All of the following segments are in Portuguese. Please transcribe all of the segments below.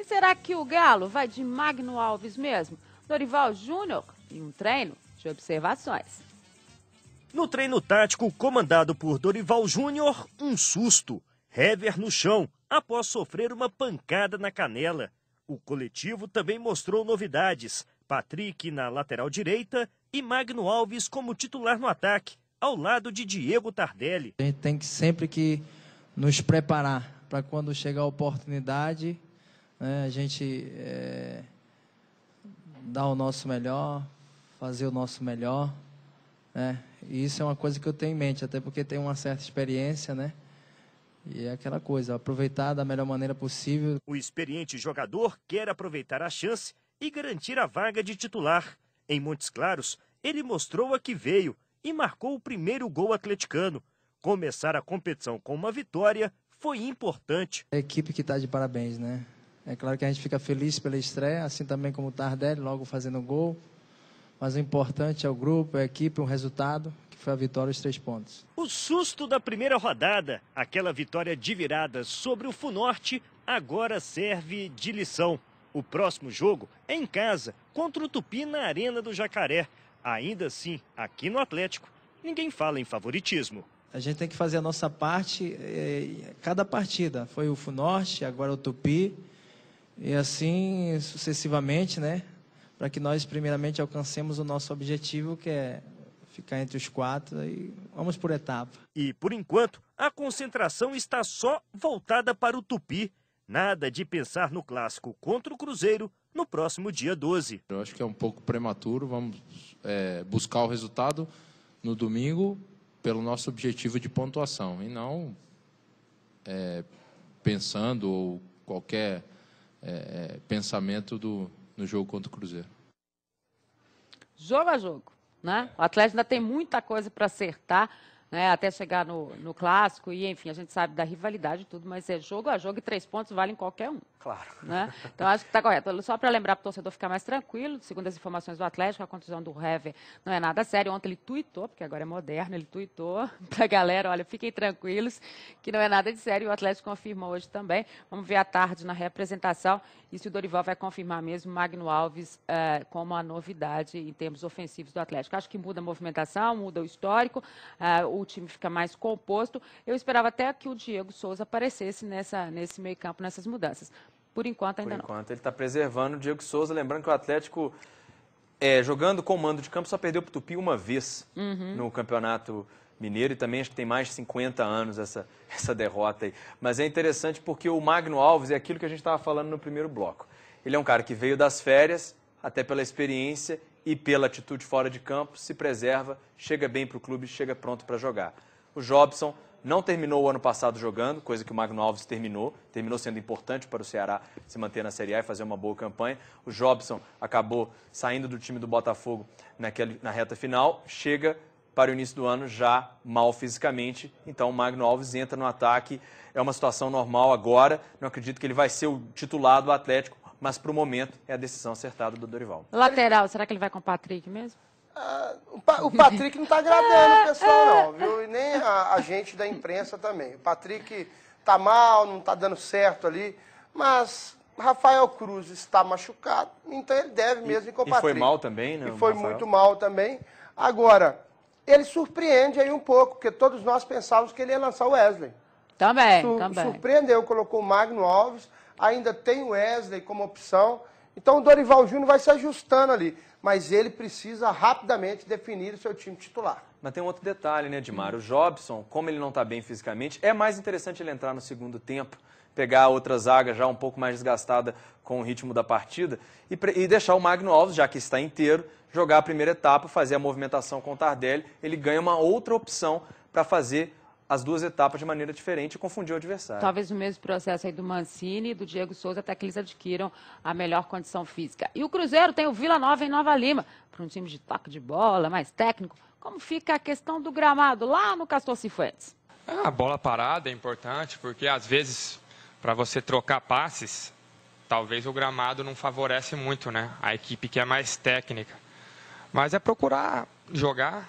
E será que o Galo vai de Magno Alves mesmo? Dorival Júnior em um treino de observações. No treino tático comandado por Dorival Júnior, um susto. Hever no chão, após sofrer uma pancada na canela. O coletivo também mostrou novidades. Patrick na lateral direita e Magno Alves como titular no ataque, ao lado de Diego Tardelli. A gente tem que sempre que nos preparar para quando chegar a oportunidade, né, a gente é, dar o nosso melhor, fazer o nosso melhor. Né? E isso é uma coisa que eu tenho em mente, até porque tenho uma certa experiência, né? E é aquela coisa, aproveitar da melhor maneira possível. O experiente jogador quer aproveitar a chance e garantir a vaga de titular. Em Montes Claros, ele mostrou a que veio e marcou o primeiro gol atleticano. Começar a competição com uma vitória foi importante. A equipe que está de parabéns, né? É claro que a gente fica feliz pela estreia, assim também como o Tardelli, logo fazendo gol. Mas o importante é o grupo, a equipe, um resultado, que foi a vitória, os três pontos. O susto da primeira rodada, aquela vitória de virada sobre o Funorte, agora serve de lição. O próximo jogo é em casa, contra o Tupi na Arena do Jacaré. Ainda assim, aqui no Atlético, ninguém fala em favoritismo. A gente tem que fazer a nossa parte, eh, cada partida. Foi o Funorte, agora o Tupi, e assim sucessivamente, né? para que nós, primeiramente, alcancemos o nosso objetivo, que é ficar entre os quatro e vamos por etapa. E, por enquanto, a concentração está só voltada para o Tupi. Nada de pensar no clássico contra o Cruzeiro no próximo dia 12. Eu acho que é um pouco prematuro. Vamos é, buscar o resultado no domingo pelo nosso objetivo de pontuação e não é, pensando ou qualquer é, é pensamento do, no jogo contra o Cruzeiro. Jogo a jogo. Né? O Atlético ainda tem muita coisa para acertar né, até chegar no, no clássico, e enfim, a gente sabe da rivalidade e tudo, mas é jogo a jogo e três pontos valem qualquer um. Claro. Né? Então acho que está correto. Só para lembrar para o torcedor ficar mais tranquilo, segundo as informações do Atlético, a contusão do Hever não é nada sério. Ontem ele tuitou, porque agora é moderno, ele tuitou para a galera, olha, fiquem tranquilos, que não é nada de sério. O Atlético confirma hoje também. Vamos ver à tarde na representação e se o Dorival vai confirmar mesmo Magno Alves eh, como a novidade em termos ofensivos do Atlético. Acho que muda a movimentação, muda o histórico, eh, o time fica mais composto. Eu esperava até que o Diego Souza aparecesse nessa, nesse meio campo, nessas mudanças. Por enquanto ainda não. Por enquanto ele está preservando o Diego Souza, lembrando que o Atlético, é, jogando com mando de campo, só perdeu para o Tupi uma vez uhum. no campeonato mineiro e também acho que tem mais de 50 anos essa, essa derrota aí. Mas é interessante porque o Magno Alves é aquilo que a gente estava falando no primeiro bloco. Ele é um cara que veio das férias, até pela experiência e pela atitude fora de campo, se preserva, chega bem para o clube, chega pronto para jogar. O Jobson não terminou o ano passado jogando, coisa que o Magno Alves terminou, terminou sendo importante para o Ceará se manter na Série A e fazer uma boa campanha. O Jobson acabou saindo do time do Botafogo naquele, na reta final, chega para o início do ano já mal fisicamente, então o Magno Alves entra no ataque. É uma situação normal agora, não acredito que ele vai ser o titular do Atlético, mas para o momento é a decisão acertada do Dorival. Lateral, será que ele vai com o Patrick mesmo? Ah, o Patrick não está agradando o pessoal, não, viu? E nem a, a, gente da imprensa também. O Patrick está mal, não está dando certo ali, mas Rafael Cruz está machucado, então ele deve mesmo ir com o Patrick. E foi mal também, né? E foi Rafael? muito mal também. Agora, ele surpreende aí um pouco, porque todos nós pensávamos que ele ia lançar o Wesley. Também, Sur também. Surpreendeu, colocou o Magno Alves, ainda tem o Wesley como opção. Então o Dorival Júnior vai se ajustando ali, mas ele precisa rapidamente definir o seu time titular. Mas tem um outro detalhe, né, Edmar? O Jobson, como ele não está bem fisicamente, é mais interessante ele entrar no segundo tempo, pegar outra zaga já um pouco mais desgastada com o ritmo da partida e, e deixar o Magno Alves, já que está inteiro, jogar a primeira etapa, fazer a movimentação com o Tardelli. Ele ganha uma outra opção para fazer as duas etapas de maneira diferente e confundir o adversário. Talvez o mesmo processo aí do Mancini e do Diego Souza até que eles adquiram a melhor condição física. E o Cruzeiro tem o Vila Nova em Nova Lima, para um time de toque de bola, mais técnico. Como fica a questão do gramado lá no Castor Cifuentes? É, a bola parada é importante, porque às vezes, para você trocar passes, talvez o gramado não favorece muito, né? A equipe que é mais técnica. Mas é procurar jogar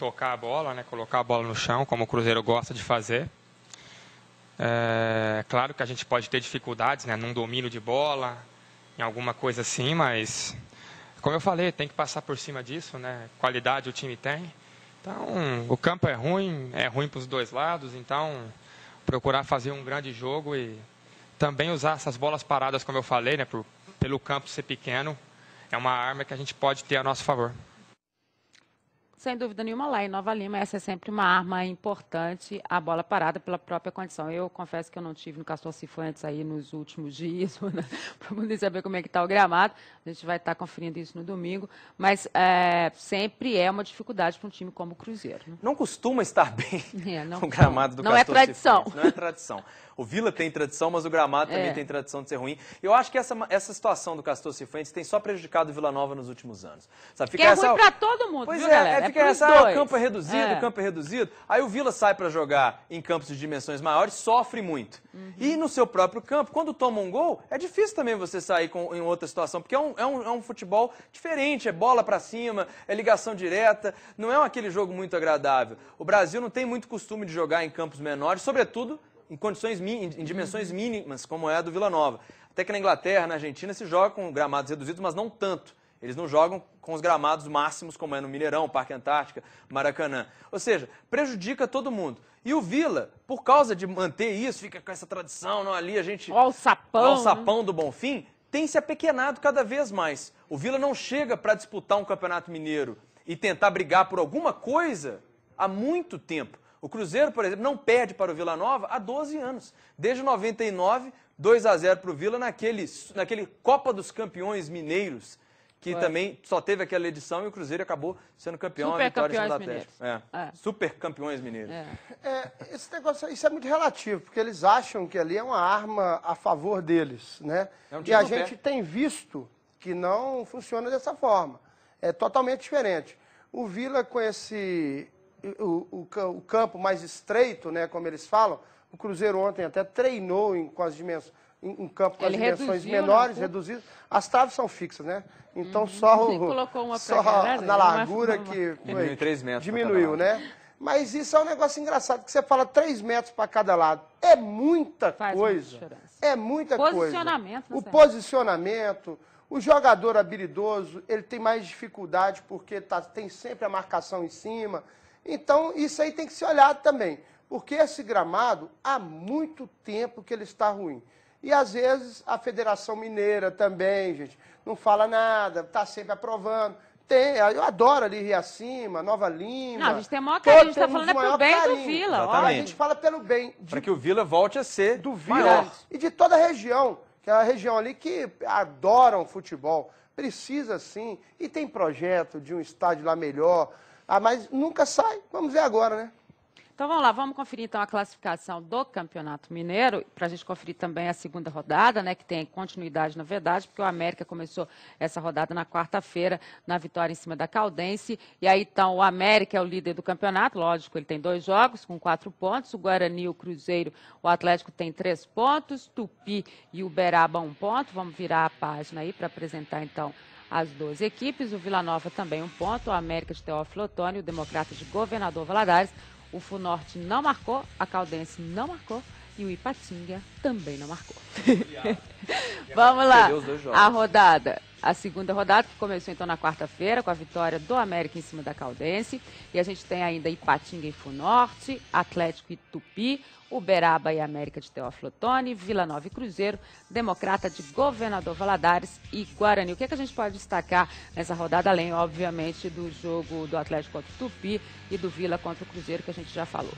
tocar a bola, né, colocar a bola no chão, como o Cruzeiro gosta de fazer. É claro que a gente pode ter dificuldades né, num domínio de bola, em alguma coisa assim, mas como eu falei, tem que passar por cima disso, né? Qualidade o time tem. Então, o campo é ruim, é ruim para os dois lados, então procurar fazer um grande jogo e também usar essas bolas paradas, como eu falei, né, por, pelo campo ser pequeno, é uma arma que a gente pode ter a nosso favor. Sem dúvida nenhuma, lá em Nova Lima, essa é sempre uma arma importante, a bola parada pela própria condição. Eu confesso que eu não tive no Castor Cifuentes aí nos últimos dias, né, para poder saber como é que está o gramado. A gente vai estar tá conferindo isso no domingo, mas é, sempre é uma dificuldade para um time como o Cruzeiro. Né? Não costuma estar bem É, não- o gramado do não é Castor tradição. Cifuentes. Não é tradição. O Vila tem tradição, mas o gramado também É. tem tradição de ser ruim. Eu acho que essa, essa situação do Castor Cifuentes tem só prejudicado o Vila Nova nos últimos anos. Sabe? Que é essa- ruim para todo mundo, Pois viu, é, galera? é, fica essa, ah, o campo é reduzido, É. o campo é reduzido. Aí o Vila sai para jogar em campos de dimensões maiores, sofre muito. Uhum. E no seu próprio campo, quando toma um gol, é difícil também você sair com, em outra situação, porque é um, é um, é um futebol diferente, é bola para cima, é ligação direta, não é aquele jogo muito agradável. O Brasil não tem muito costume de jogar em campos menores, sobretudo em condições em dimensões mínimas, como é a do Vila Nova. Até que na Inglaterra, na Argentina, se joga com gramados reduzidos, mas não tanto. Eles não jogam com os gramados máximos, como é no Mineirão, Parque Antártica, Maracanã. Ou seja, prejudica todo mundo. E o Vila, por causa de manter isso, fica com essa tradição, não ali a gente. Ó o sapão, Ó o né? sapão do Bonfim, tem se apequenado cada vez mais. O Vila não chega para disputar um campeonato mineiro e tentar brigar por alguma coisa há muito tempo. O Cruzeiro, por exemplo, não perde para o Vila Nova há 12 anos. Desde 99, 2 a 0 para o Vila naquele, naquele Copa dos Campeões Mineiros, que Foi. também só teve aquela edição e o Cruzeiro acabou sendo campeão, a Super vitória cima do campeões Atlético. É. É. Super campeões mineiros. É. É, esse negócio, isso é muito relativo, porque eles acham que ali é uma arma a favor deles, né? É um e a no pé. gente tem visto que não funciona dessa forma. É totalmente diferente. O Vila com esse o, o o campo mais estreito, né, como eles falam, o Cruzeiro ontem até treinou em, com as dimensões um campo com Ele as dimensões reduziu, menores, reduzidas. As traves são fixas, né? Então só Sim, o colocou uma pra só cá, né, na uma- largura uma- que Diminuiu foi- três metros pra diminuiu, né? Mas isso é um negócio engraçado, que você fala 3 metros para cada lado. É muita Faz muita coisa. diferença. É muita coisa. Posicionamento, né, O posicionamento, o jogador habilidoso, ele tem mais dificuldade porque tá, tem sempre a marcação em cima. Então, isso aí tem que ser olhado também. Porque esse gramado, há muito tempo que ele está ruim. E às vezes a Federação Mineira também, gente, não fala nada, está sempre aprovando. Tem, eu adoro ali Rio Acima, Nova Lima. Não, a gente tem o maior carinho, a gente tá temos falando é o maior pro bem do carinho. Vila, ó. A gente fala pelo bem de Para que o Vila volte a ser do Vila maior. e de toda a região, que é a região ali que adoram futebol. Precisa sim, e tem projeto de um estádio lá melhor, ah, mas nunca sai. Vamos ver agora, né? Então vamos lá, vamos conferir então a classificação do Campeonato Mineiro, para a gente conferir também a segunda rodada, né, que tem continuidade na verdade, porque o América começou essa rodada na quarta-feira, na vitória em cima da Caldense. E aí então o América é o líder do campeonato, lógico, ele tem dois jogos com quatro pontos, o Guarani, o Cruzeiro, o Atlético tem três pontos, Tupi e Uberaba um ponto. Vamos virar a página aí para apresentar então as duas equipes. O Vila Nova também um ponto, o América de Teófilo Otoni, o Democrata de Governador Valadares. O Funorte não marcou, a Caldense não marcou e o Ipatinga também não marcou. Vamos lá. A rodada, a segunda rodada, que começou então na quarta-feira, com a vitória do América em cima da Caldense. E a gente tem ainda Ipatinga e Funorte, Atlético e Tupi, Uberaba e América de Teófilo Otoni, Vila Nova e Cruzeiro, Democrata de Governador Valadares e Guarani. O que, é que a gente pode destacar nessa rodada, além, obviamente, do jogo do Atlético contra o Tupi e do Vila contra o Cruzeiro, que a gente já falou.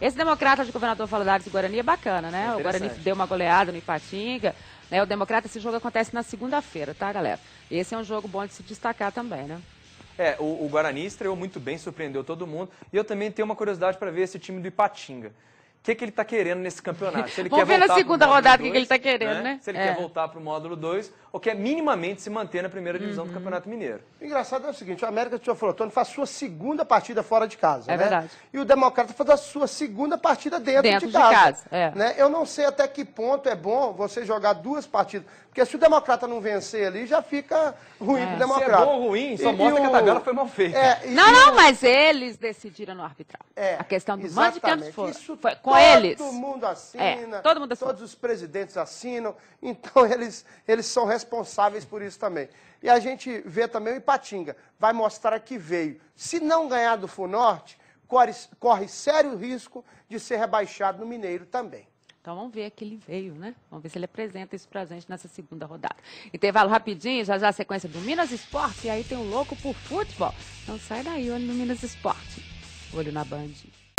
Esse Democrata de Governador Valadares e Guarani é bacana, né? É o Guarani deu uma goleada no Ipatinga. Né? O Democrata, esse jogo acontece na segunda-feira, tá, galera? Esse é um jogo bom de se destacar também, né? É, o, o Guarani estreou muito bem, surpreendeu todo mundo. E eu também tenho uma curiosidade para ver esse time do Ipatinga. O que, que ele está querendo nesse campeonato? Se ele Vamos quer ver na segunda módulo rodada o que que ele tá querendo, né? Se ele É. quer voltar para o módulo 2 ou quer minimamente se manter na primeira divisão Uhum. do Campeonato Mineiro. O engraçado é o seguinte, o América de Teófilo Otoni faz sua segunda partida fora de casa, É né? verdade. E o Democrata faz a sua segunda partida dentro, Dentro de de casa. casa, é. né? Eu não sei até que ponto é bom você jogar duas partidas, porque se o Democrata não vencer ali, já fica ruim É. pro Democrata. Se é bom ou ruim, só E- mostra e que a o- tabela foi mal feita. É, e- Não, e não, o- mas eles decidiram no arbitral. É, a questão do exatamente. Mande foi, Isso foi contra todo eles. Todo mundo assina. É, todo mundo assina. Todos os presidentes assinam. Então, eles, eles são responsáveis por isso também. E a gente vê também o Ipatinga. Vai mostrar que veio. Se não ganhar do Funorte, corre, corre sério risco de ser rebaixado no Mineiro também. Então vamos ver que ele veio, né? Vamos ver se ele apresenta isso pra gente nessa segunda rodada. Intervalo rapidinho, já já a sequência do Minas Esporte, e aí tem um louco por futebol. Então sai daí, olho no Minas Esporte. Olho na Band.